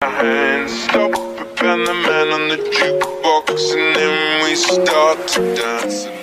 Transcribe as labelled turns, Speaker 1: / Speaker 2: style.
Speaker 1: hands stop and the man on the jukebox and then we start to dance.